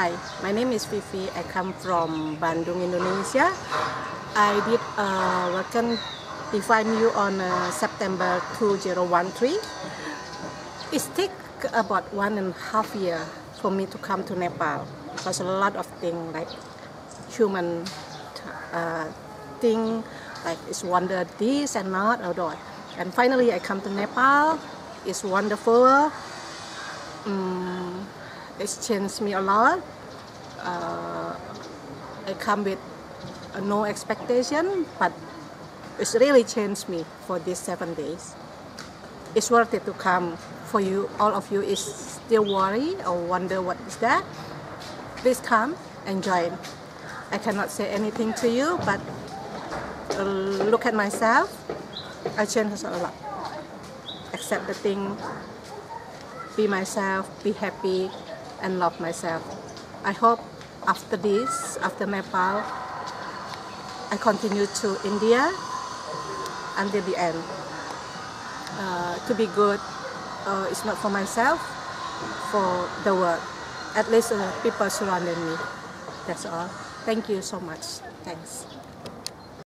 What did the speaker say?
Hi, my name is Vivie. I come from Bandung, Indonesia. I did uh, Awaken Divine You on uh, September 2013. It took about one and a half year for me to come to Nepal because a lot of things like human uh, thing like it's wonder this and not or that. And finally I come to Nepal. It's wonderful. Um, it's changed me a lot. Uh, I come with uh, no expectation, but it's really changed me for these seven days. It's worth it to come for you. All of you is still worry or wonder what is that. Please come and join. I cannot say anything to you, but uh, look at myself. I changed a lot. Accept the thing be myself, be happy, and love myself. I hope after this, after Nepal, I continue to India until the end. Uh, to be good, uh, it's not for myself, for the world. At least uh, people surrounding me. That's all. Thank you so much. Thanks.